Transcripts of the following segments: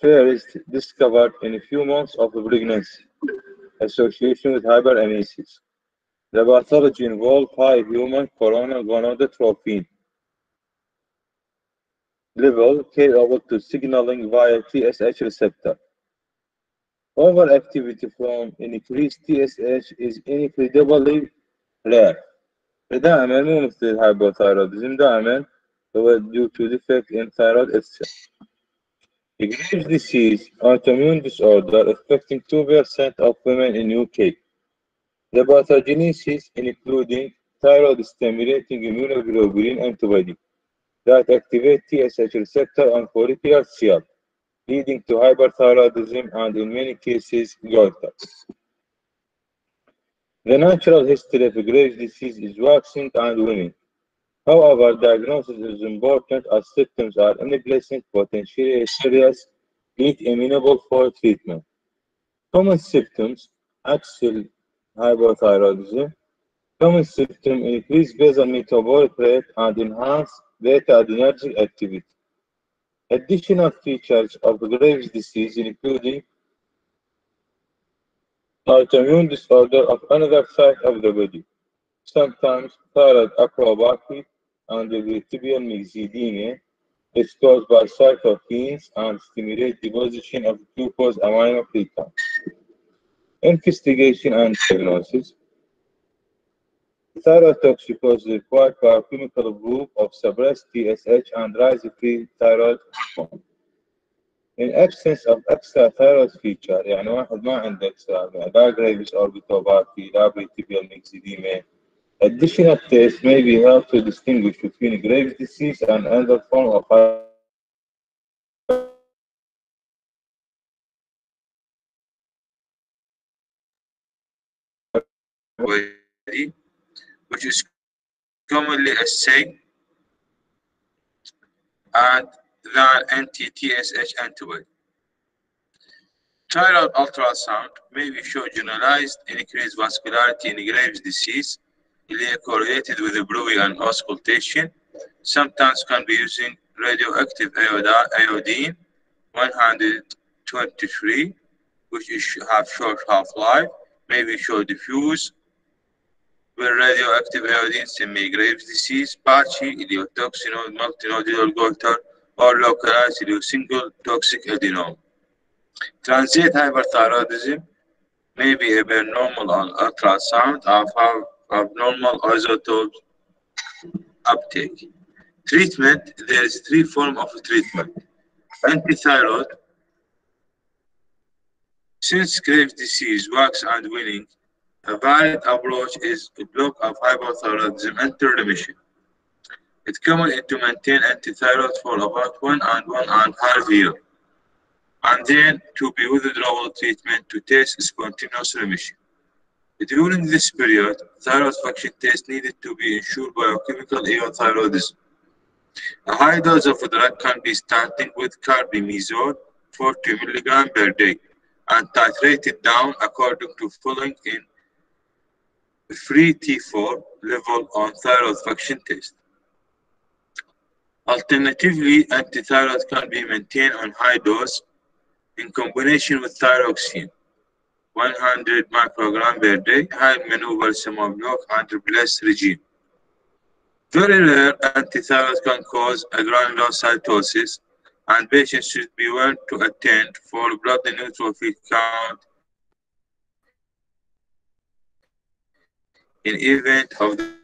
Fear is discovered in a few months of pregnancy, association with hyperemesis. The pathology involved high human chorionic gonadotropin level capable to signaling via TSH receptor. Overactivity from increased TSH is incredibly rare. The مو مثل the دائما هو due to defect in thyroid itself. Graves' disease, autoimmune disorder affecting 2% of women in UK. The pathogenesis including thyroid stimulating immunoglobulin antibody that activate TSH receptor on follicular cell, leading to hyperthyroidism and in many cases goiter. The natural history of Graves' disease is waxing and waning. However, diagnosis is important as symptoms are unpleasant, potentially serious, yet amenable for treatment. Common symptoms, axial hypothyroidism. Common symptom increased basal metabolic rate and enhanced beta-adrenergic activity. Additional features of Graves' disease including autoimmune disorder of another side of the body, sometimes thyroid acropachy and the pretibial myxedema is caused by cytokines and stimulate deposition of glucose amino. Investigation and diagnosis. Thyrotoxicosis required by a chemical group of suppressed TSH and rise free thyroid hormone. In absence of extra thyroid feature يعني واحد ما عنده extra معدة graves or بتوباتي لا بريتيبيال ميكسيديما Additional tests may be helped to distinguish between Graves' disease and other form of which is commonly assayed at the anti-TSH antibody. Thyroid ultrasound may be show generalized increased vascularity in Graves' disease correlated with the bruit and auscultation. Sometimes can be using radioactive iodine 123, which is have short half-life, maybe short diffuse, with radioactive iodine semi Graves disease, patchy, idiotoxinol, multinodular goiter, or localized single toxic adenoma. Transient hyperthyroidism may be abnormal on ultrasound of how abnormal isotope uptake. Treatment, there is three forms of treatment. Antithyroid, since Graves' disease works and winning, a valid approach is to block of hypothyroidism until remission. It's common to maintain antithyroid for about one and one and a half year, and then to be withdrawal treatment to test spontaneous remission. During this period, thyroid function test needed to be ensured biochemical euthyroidism. A high dose of a drug can be starting with carbimazole 40 milligram per day and titrated down according to following in free T4 level on thyroid function test. Alternatively, antithyroid can be maintained on high dose in combination with thyroxine 100 microgram per day, high maneuver semoblock and replace regime. Very rare antithyroid can cause agranulocytosis and patients should be well to attend for blood neutrophil count in event of the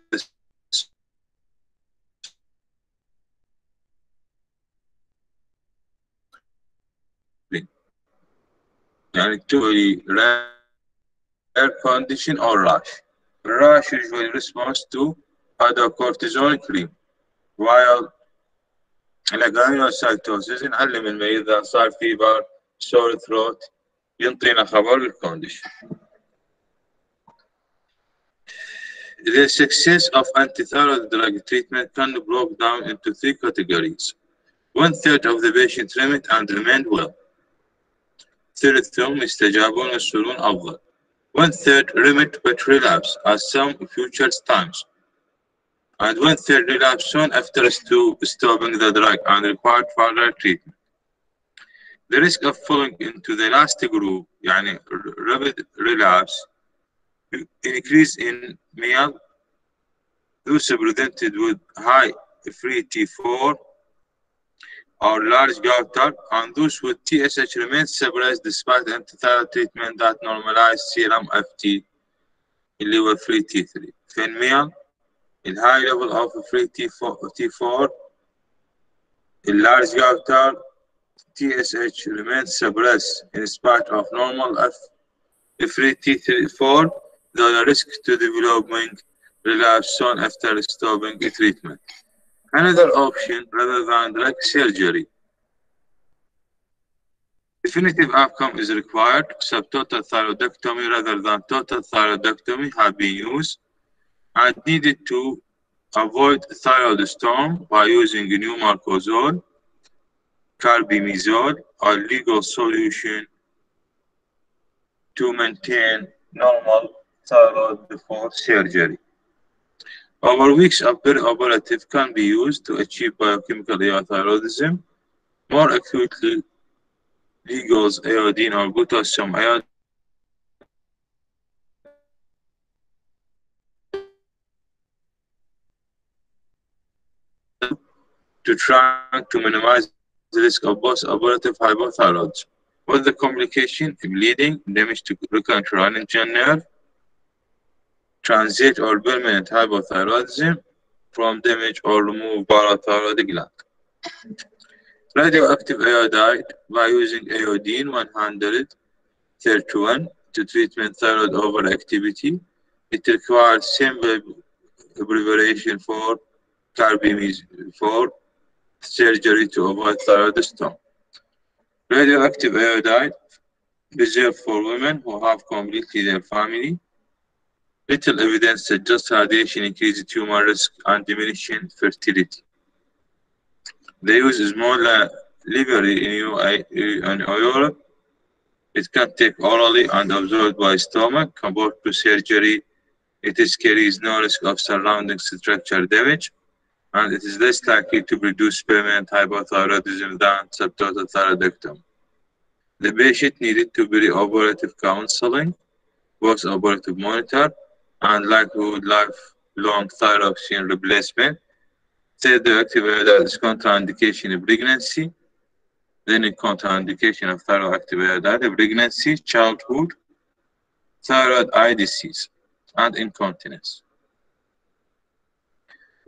يعني actually rare condition or rash. Rash usually responds to hydrocortisone cream while الجرانيولوسايتوسيس نعلم المريض اذا صار فيبر سور ثروت ينطينا خبر بالكونديشن. The success of antithyroid drug treatment can be broken down into three categories. One third of the patients remit and remained well. ثلثهم يستجابون يصيرون أفضل. One third remit but relapse as some future times. And one third relapse soon after stopping the drug and required further treatment. the risk of falling into the last group يعني rapid relapse increase in male those presented with high free T4 our large goiter, and those with TSH remains stabilized despite antithyroid treatment that normalized serum FT in level free T3. Phenmel, in high level of free T4, T4 in large goiter, TSH remains suppressed in spite of normal F free T4, though the risk to developing relapse soon after stopping treatment. Another option rather than drug surgery. Definitive outcome is required. Subtotal thyroidectomy rather than total thyroidectomy have been used and needed to avoid thyroid storm by using Neo-Mercazole, carbimazole, or Lugol solution to maintain normal thyroid before surgery. Over weeks of perioperative can be used to achieve biochemical euthyroidism. More acutely, Lugol's, iodine, or potassium iodine to try to minimize the risk of post-operative hypothyroidism. With the complication, bleeding, damage to recurrent renin nerve, transient or permanent hypothyroidism from damage or removed parathyroid gland. Radioactive iodide by using iodine 131 to treatment thyroid overactivity. It requires simple preparation for carbimazole for surgery to avoid thyroid storm. Radioactive iodide reserved for women who have completely their family little evidence suggests radiation increases tumor risk and diminishing fertility. The use is more in Europe. It can take orally and absorbed by stomach. Compared to surgery, it is carries no risk of surrounding structure damage, and it is less likely to produce permanent hypothyroidism than subtotal thyroidectomy. The patient needed to be operative counseling, post-operative monitor, and likelihood lifelong thyroxine replacement. Third, the active iodide is contraindication in pregnancy. Then a contraindication of thyroactive iodide in pregnancy, childhood, thyroid eye disease, and incontinence.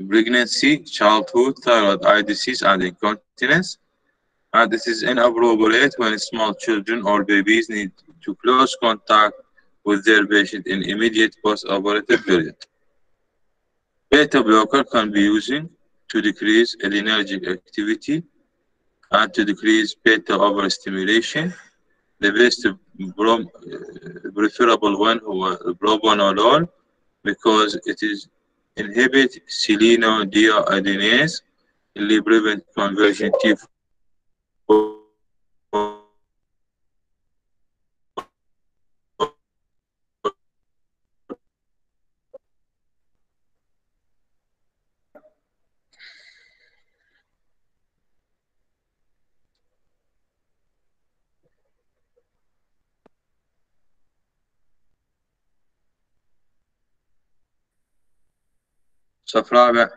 Pregnancy, childhood, thyroid eye disease, and incontinence. And this is inappropriate when small children or babies need to close contact with their patient in immediate postoperative period. Beta blocker can be used to decrease adrenergic activity and to decrease beta overstimulation. The best brom, preferable one was propranolol because it is inhibit selenodeadenase, it prevent conversion T صف رابع.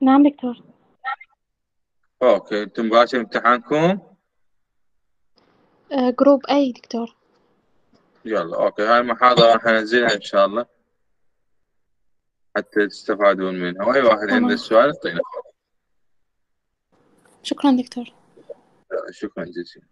نعم دكتور. أوكي أنتم باشا امتحانكم؟ آه، جروب أي دكتور. يلا أوكي هاي المحاضرة راح أنزلها إن شاء الله. حتى تستفادون منها. وأي واحد. عنده سؤال اعطينا شكرا دكتور. شكرا جزيلا.